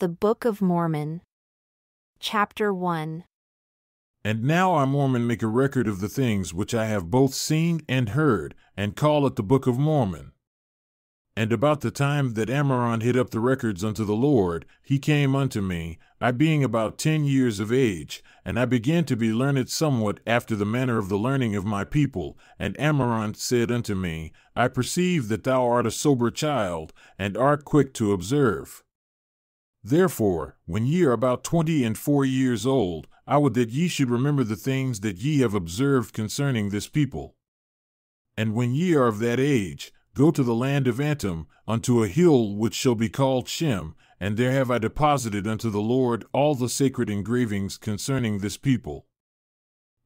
The Book of Mormon. Chapter 1 And now I, Mormon, make a record of the things which I have both seen and heard, and call it the Book of Mormon. And about the time that Ammaron hid up the records unto the Lord, he came unto me, I being about ten years of age, and I began to be learned somewhat after the manner of the learning of my people. And Ammaron said unto me, I perceive that thou art a sober child, and art quick to observe. Therefore, when ye are about twenty and four years old, I would that ye should remember the things that ye have observed concerning this people. And when ye are of that age, go to the land of Antum, unto a hill which shall be called Shim, and there have I deposited unto the Lord all the sacred engravings concerning this people.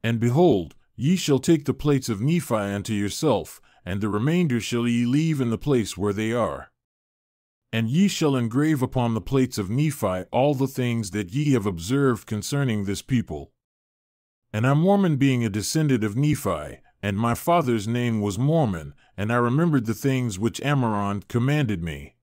And behold, ye shall take the plates of Nephi unto yourself, and the remainder shall ye leave in the place where they are. And ye shall engrave upon the plates of Nephi all the things that ye have observed concerning this people. And I, Mormon, being a descendant of Nephi, and my father's name was Mormon, and I remembered the things which Ammaron commanded me.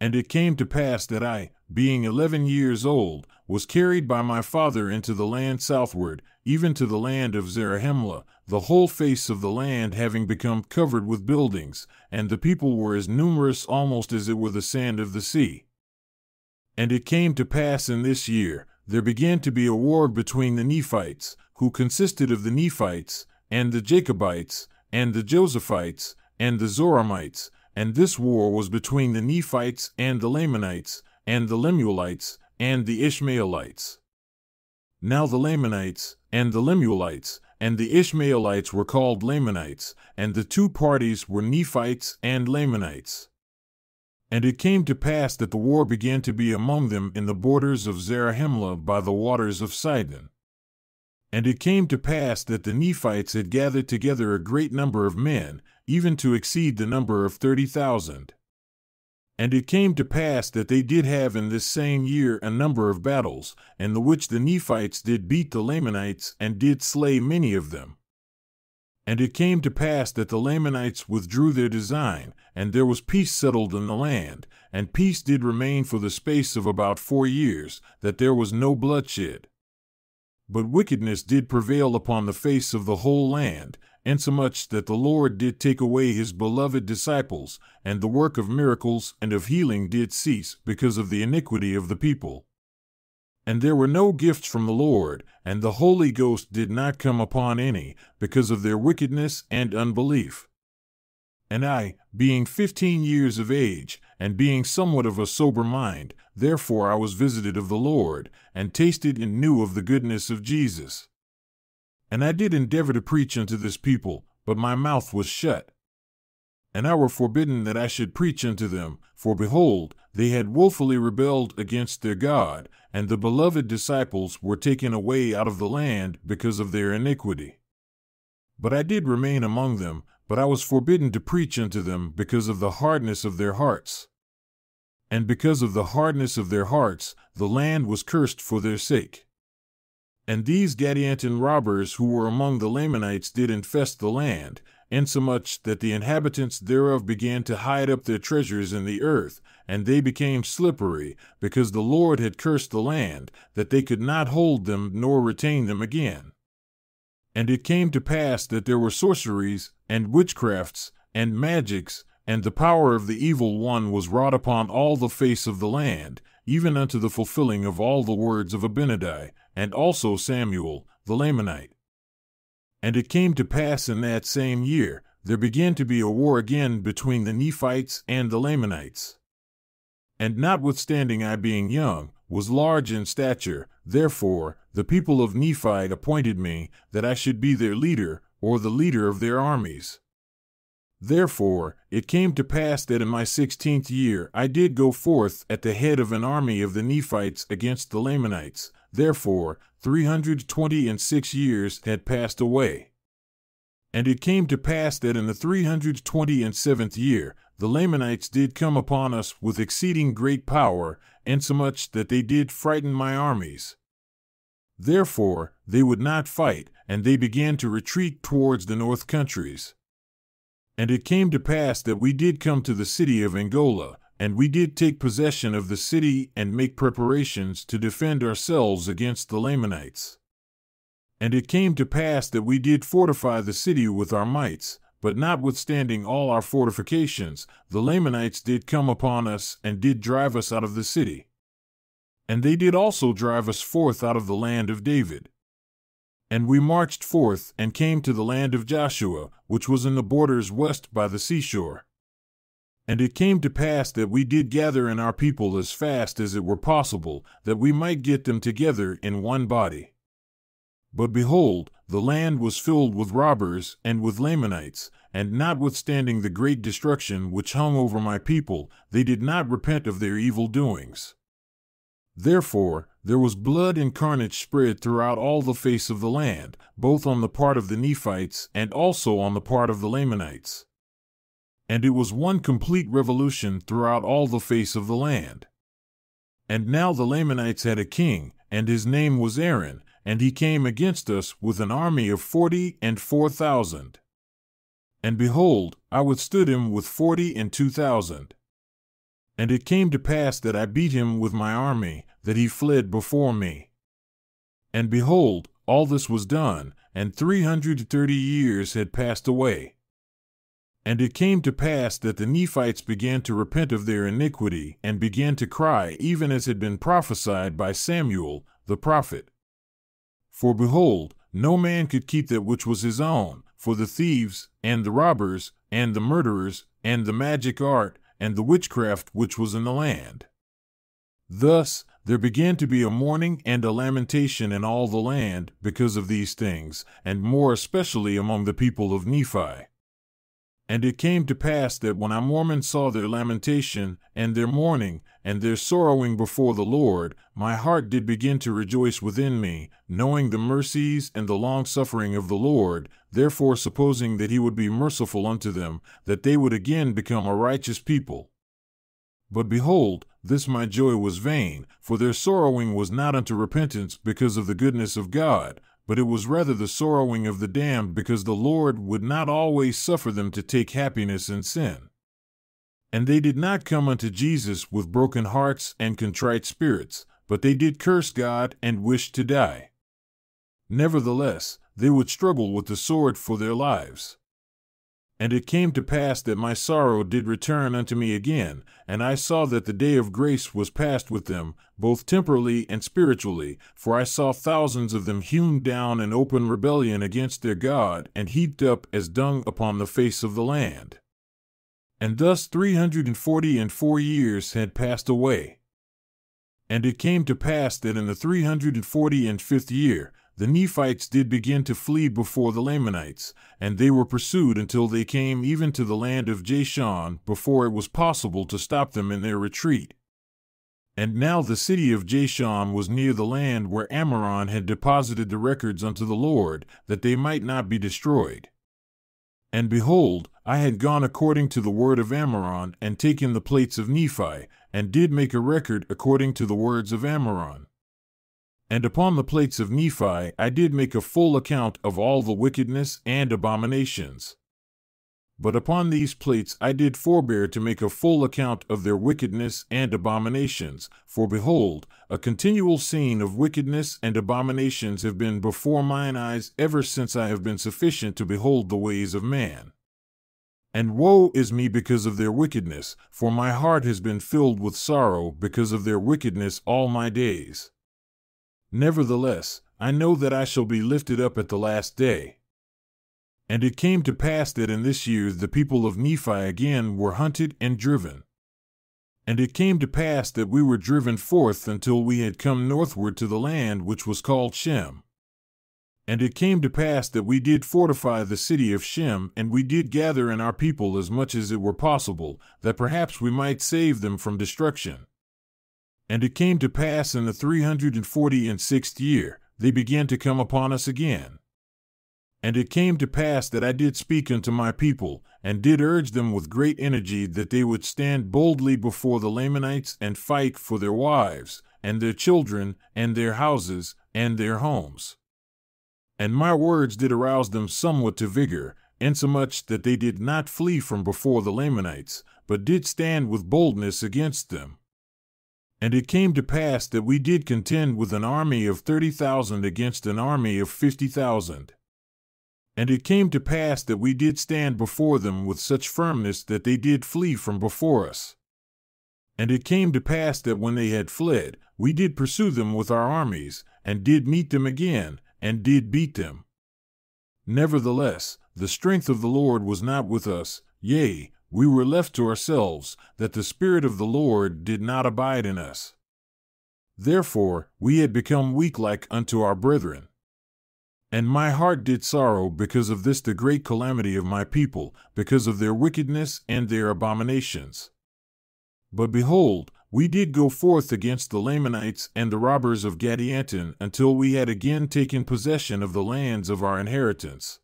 And it came to pass that I, being eleven years old, was carried by my father into the land southward, even to the land of Zarahemla, the whole face of the land having become covered with buildings, and the people were as numerous almost as it were the sand of the sea. And it came to pass in this year, there began to be a war between the Nephites, who consisted of the Nephites, and the Jacobites, and the Josephites, and the Zoramites, and this war was between the Nephites and the Lamanites, and the Lemuelites, and the Ishmaelites. Now the Lamanites, and the Lemuelites, and the Ishmaelites were called Lamanites, and the two parties were Nephites and Lamanites. And it came to pass that the war began to be among them in the borders of Zarahemla by the waters of Sidon. And it came to pass that the Nephites had gathered together a great number of men, even to exceed the number of thirty thousand. And it came to pass that they did have in this same year a number of battles, in the which the Nephites did beat the Lamanites, and did slay many of them. And it came to pass that the Lamanites withdrew their design, and there was peace settled in the land, and peace did remain for the space of about four years, that there was no bloodshed. But wickedness did prevail upon the face of the whole land, insomuch that the Lord did take away his beloved disciples, and the work of miracles and of healing did cease because of the iniquity of the people. And there were no gifts from the Lord, and the Holy Ghost did not come upon any, because of their wickedness and unbelief. And I, being fifteen years of age, and being somewhat of a sober mind, therefore I was visited of the Lord, and tasted and knew of the goodness of Jesus. And I did endeavor to preach unto this people, but my mouth was shut. And I were forbidden that I should preach unto them, for behold, they had wilfully rebelled against their God, and the beloved disciples were taken away out of the land because of their iniquity. But I did remain among them, but I was forbidden to preach unto them because of the hardness of their hearts. And because of the hardness of their hearts, the land was cursed for their sake. And these Gadianton robbers who were among the Lamanites did infest the land, insomuch that the inhabitants thereof began to hide up their treasures in the earth, and they became slippery, because the Lord had cursed the land, that they could not hold them nor retain them again. And it came to pass that there were sorceries, and witchcrafts, and magics, and the power of the evil one was wrought upon all the face of the land, even unto the fulfilling of all the words of Abinadi, and also Samuel, the Lamanite. And it came to pass in that same year, there began to be a war again between the Nephites and the Lamanites. And notwithstanding I being young, was large in stature, therefore the people of Nephi appointed me that I should be their leader, or the leader of their armies. Therefore it came to pass that in my sixteenth year I did go forth at the head of an army of the Nephites against the Lamanites. Therefore three hundred twenty and six years had passed away. And it came to pass that in the three hundred twenty and seventh year the Lamanites did come upon us with exceeding great power, insomuch that they did frighten my armies. Therefore they would not fight, and they began to retreat towards the north countries. And it came to pass that we did come to the city of Angola, and we did take possession of the city and make preparations to defend ourselves against the Lamanites. And it came to pass that we did fortify the city with our mights, but notwithstanding all our fortifications, the Lamanites did come upon us and did drive us out of the city. And they did also drive us forth out of the land of David. And we marched forth and came to the land of Joshua, which was in the borders west by the seashore. And it came to pass that we did gather in our people as fast as it were possible, that we might get them together in one body. But behold, the land was filled with robbers and with Lamanites, and notwithstanding the great destruction which hung over my people, they did not repent of their evil doings. Therefore, there was blood and carnage spread throughout all the face of the land, both on the part of the Nephites and also on the part of the Lamanites. And it was one complete revolution throughout all the face of the land. And now the Lamanites had a king, and his name was Aaron, and he came against us with an army of forty and four thousand. And behold, I withstood him with forty and two thousand. And it came to pass that I beat him with my army, that he fled before me. And behold, all this was done, and three hundred thirty years had passed away. And it came to pass that the Nephites began to repent of their iniquity, and began to cry, even as had been prophesied by Samuel the prophet. For behold, no man could keep that which was his own, for the thieves, and the robbers, and the murderers, and the magic art, and the witchcraft which was in the land. Thus there began to be a mourning and a lamentation in all the land because of these things, and more especially among the people of Nephi. And it came to pass that when our Mormon saw their lamentation, and their mourning, and their sorrowing before the Lord, my heart did begin to rejoice within me, knowing the mercies and the long suffering of the Lord, therefore supposing that he would be merciful unto them, that they would again become a righteous people. But behold, this my joy was vain, for their sorrowing was not unto repentance because of the goodness of God, but it was rather the sorrowing of the damned because the Lord would not always suffer them to take happiness in sin. And they did not come unto Jesus with broken hearts and contrite spirits, but they did curse God and wish to die. Nevertheless, they would struggle with the sword for their lives. And it came to pass that my sorrow did return unto me again, and I saw that the day of grace was past with them, both temporally and spiritually, for I saw thousands of them hewn down in open rebellion against their God, and heaped up as dung upon the face of the land. And thus three hundred and forty and four years had passed away. And it came to pass that in the three hundred and forty and fifth year, the Nephites did begin to flee before the Lamanites, and they were pursued until they came even to the land of Jashon before it was possible to stop them in their retreat. And now the city of Jashon was near the land where Ammaron had deposited the records unto the Lord, that they might not be destroyed. And behold, I had gone according to the word of Ammaron, and taken the plates of Nephi, and did make a record according to the words of Ammaron. And upon the plates of Nephi I did make a full account of all the wickedness and abominations. But upon these plates I did forbear to make a full account of their wickedness and abominations, for behold, a continual scene of wickedness and abominations have been before mine eyes ever since I have been sufficient to behold the ways of man. And woe is me because of their wickedness, for my heart has been filled with sorrow because of their wickedness all my days. Nevertheless, I know that I shall be lifted up at the last day. And it came to pass that in this year the people of Nephi again were hunted and driven. And it came to pass that we were driven forth until we had come northward to the land which was called Shem. And it came to pass that we did fortify the city of Shem, and we did gather in our people as much as it were possible, that perhaps we might save them from destruction. And it came to pass in the three hundred and forty and sixth year, they began to come upon us again. And it came to pass that I did speak unto my people, and did urge them with great energy that they would stand boldly before the Lamanites and fight for their wives, and their children, and their houses, and their homes. And my words did arouse them somewhat to vigor, insomuch that they did not flee from before the Lamanites, but did stand with boldness against them. And it came to pass that we did contend with an army of thirty thousand against an army of fifty thousand. And it came to pass that we did stand before them with such firmness that they did flee from before us. And it came to pass that when they had fled, we did pursue them with our armies, and did meet them again, and did beat them. Nevertheless, the strength of the Lord was not with us, yea, we were left to ourselves, that the Spirit of the Lord did not abide in us. Therefore, we had become weak like unto our brethren. And my heart did sorrow because of this the great calamity of my people, because of their wickedness and their abominations. But behold, we did go forth against the Lamanites and the robbers of Gadianton until we had again taken possession of the lands of our inheritance.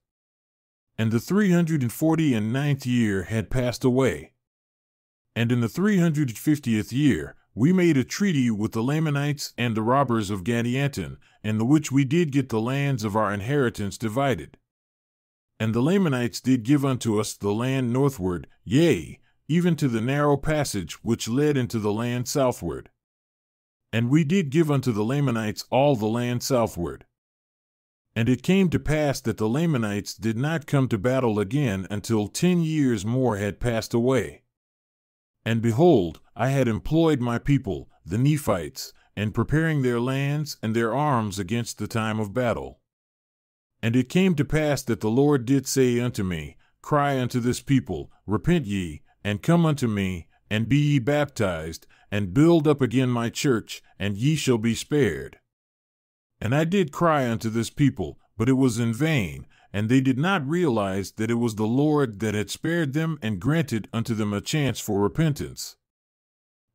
And the three hundred and forty and ninth year had passed away. And in the three hundred and fiftieth year we made a treaty with the Lamanites and the robbers of Gadianton, in the which we did get the lands of our inheritance divided. And the Lamanites did give unto us the land northward, yea, even to the narrow passage which led into the land southward. And we did give unto the Lamanites all the land southward. And it came to pass that the Lamanites did not come to battle again until ten years more had passed away. And behold, I had employed my people, the Nephites, in preparing their lands and their arms against the time of battle. And it came to pass that the Lord did say unto me, Cry unto this people, Repent ye, and come unto me, and be ye baptized, and build up again my church, and ye shall be spared. And I did cry unto this people, but it was in vain, and they did not realize that it was the Lord that had spared them and granted unto them a chance for repentance.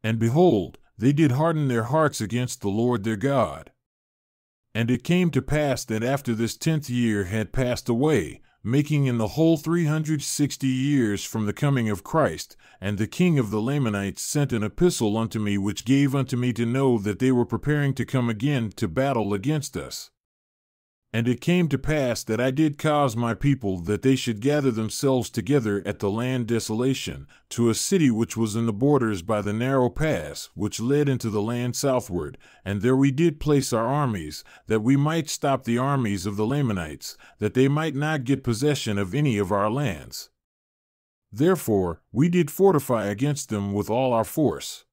And behold, they did harden their hearts against the Lord their God. And it came to pass that after this tenth year had passed away, making in the whole three hundred sixty years from the coming of Christ. And the king of the Lamanites sent an epistle unto me, which gave unto me to know that they were preparing to come again to battle against us. And it came to pass that I did cause my people that they should gather themselves together at the land desolation, to a city which was in the borders by the narrow pass which led into the land southward, and there we did place our armies, that we might stop the armies of the Lamanites, that they might not get possession of any of our lands. Therefore we did fortify against them with all our force.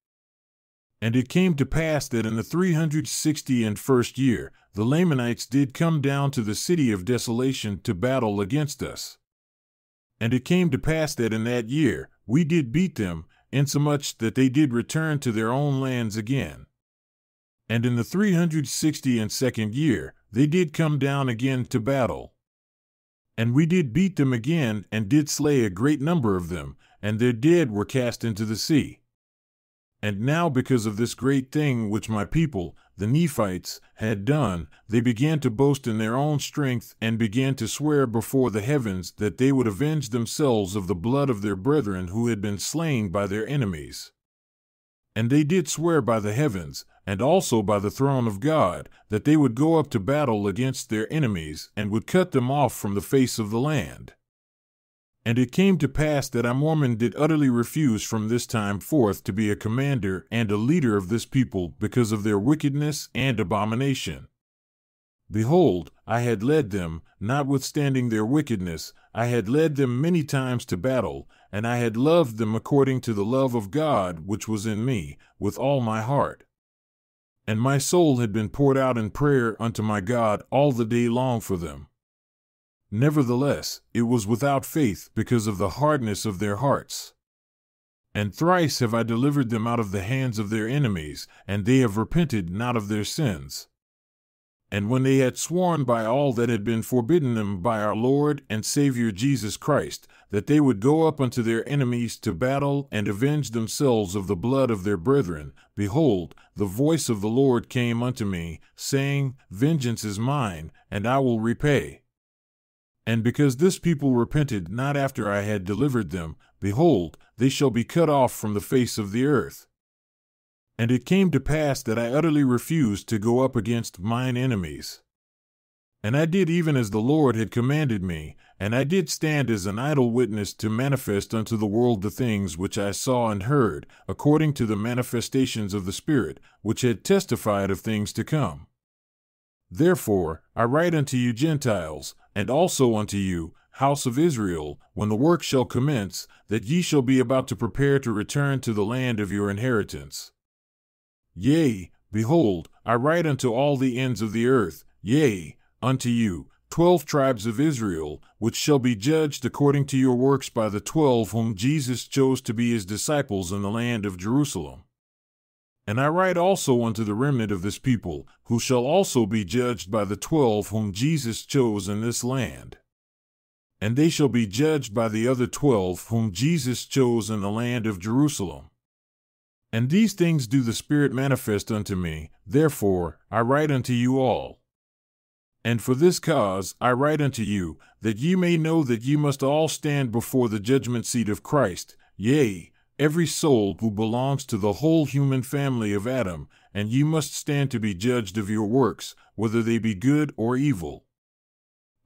And it came to pass that in the three hundred sixty and first year, the Lamanites did come down to the city of desolation to battle against us. And it came to pass that in that year we did beat them, insomuch that they did return to their own lands again. And in the three hundred sixty and second year they did come down again to battle. And we did beat them again, and did slay a great number of them, and their dead were cast into the sea. And now, because of this great thing which my people, the Nephites, had done, they began to boast in their own strength, and began to swear before the heavens that they would avenge themselves of the blood of their brethren who had been slain by their enemies. And they did swear by the heavens, and also by the throne of God, that they would go up to battle against their enemies, and would cut them off from the face of the land. And it came to pass that Amorman did utterly refuse from this time forth to be a commander and a leader of this people because of their wickedness and abomination. Behold, I had led them, notwithstanding their wickedness, I had led them many times to battle, and I had loved them according to the love of God which was in me, with all my heart. And my soul had been poured out in prayer unto my God all the day long for them. Nevertheless, it was without faith because of the hardness of their hearts. And thrice have I delivered them out of the hands of their enemies, and they have repented not of their sins. And when they had sworn by all that had been forbidden them by our Lord and Saviour Jesus Christ, that they would go up unto their enemies to battle and avenge themselves of the blood of their brethren, behold, the voice of the Lord came unto me, saying, Vengeance is mine, and I will repay. And because this people repented not after I had delivered them, behold, they shall be cut off from the face of the earth. And it came to pass that I utterly refused to go up against mine enemies. And I did even as the Lord had commanded me, and I did stand as an idle witness to manifest unto the world the things which I saw and heard, according to the manifestations of the Spirit, which had testified of things to come. Therefore, I write unto you Gentiles, and also unto you, house of Israel, when the work shall commence, that ye shall be about to prepare to return to the land of your inheritance. Yea, behold, I write unto all the ends of the earth, yea, unto you, twelve tribes of Israel, which shall be judged according to your works by the twelve whom Jesus chose to be his disciples in the land of Jerusalem. And I write also unto the remnant of this people, who shall also be judged by the twelve whom Jesus chose in this land. And they shall be judged by the other twelve whom Jesus chose in the land of Jerusalem. And these things do the Spirit manifest unto me, therefore I write unto you all. And for this cause I write unto you, that ye may know that ye must all stand before the judgment seat of Christ, yea, every soul who belongs to the whole human family of Adam, and ye must stand to be judged of your works, whether they be good or evil.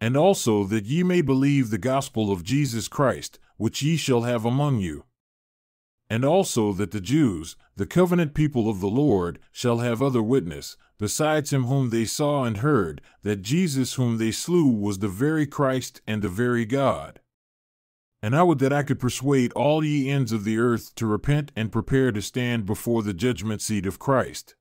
And also that ye may believe the gospel of Jesus Christ, which ye shall have among you and also that the Jews, the covenant people of the Lord, shall have other witness, besides him whom they saw and heard, that Jesus whom they slew was the very Christ and the very God. And I would that I could persuade all ye ends of the earth to repent and prepare to stand before the judgment seat of Christ.